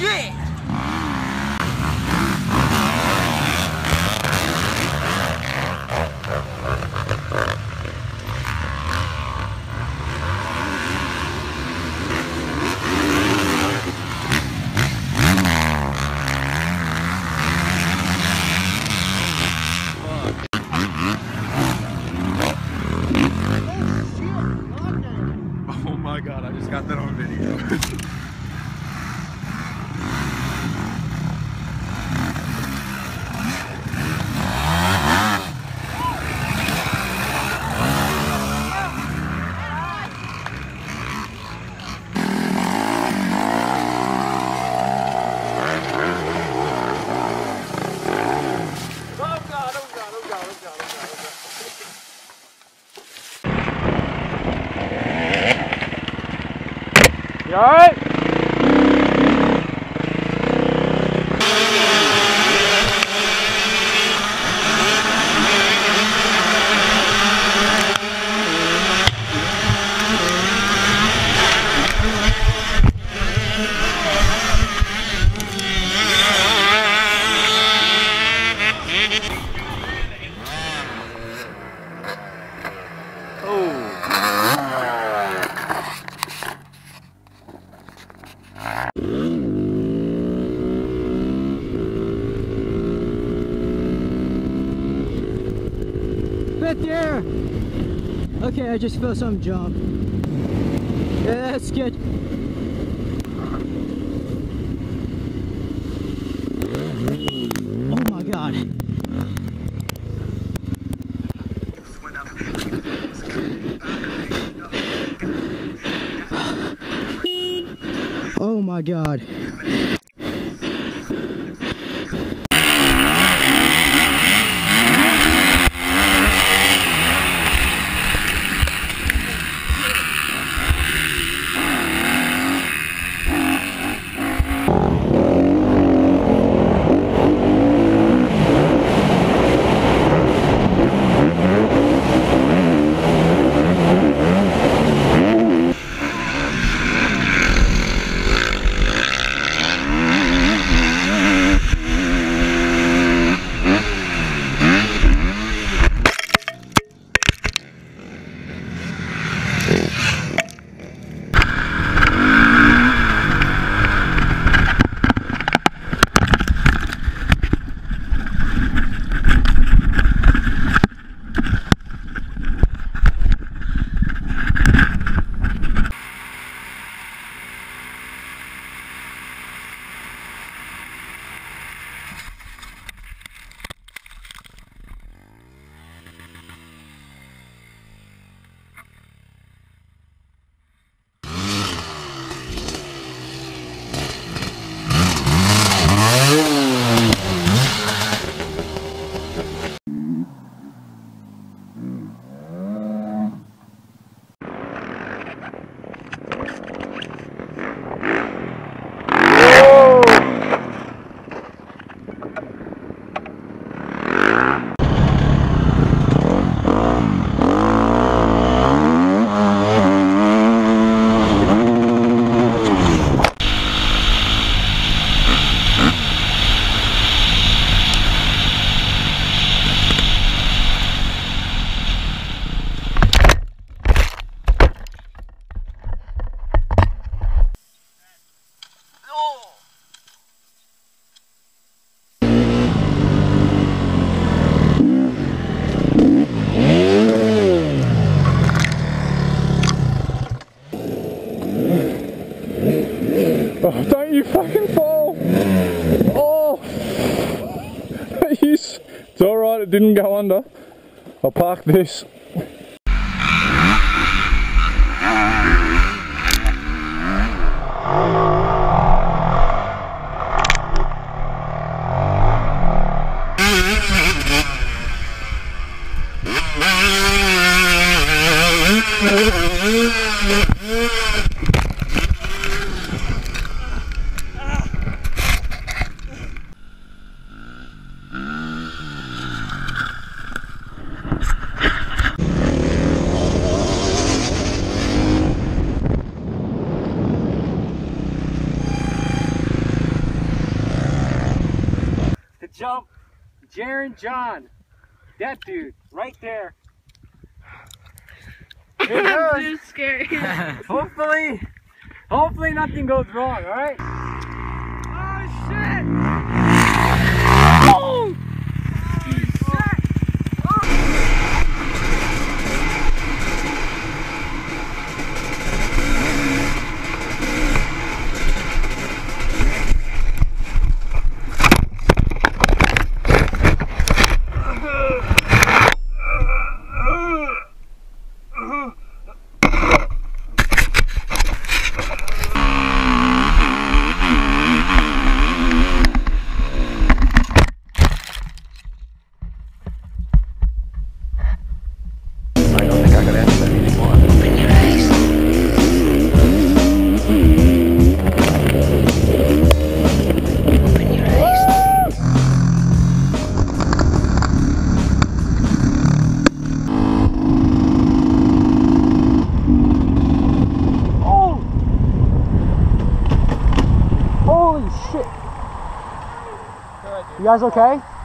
对 You alright? There! Okay, I just felt some jump. Yeah, that's good. Oh my god. Oh my god. Alright, it didn't go under. I'll park this. to jump Jaron John. That dude, right there. Here goes. scared. Hopefully, hopefully nothing goes wrong, alright? Guys okay?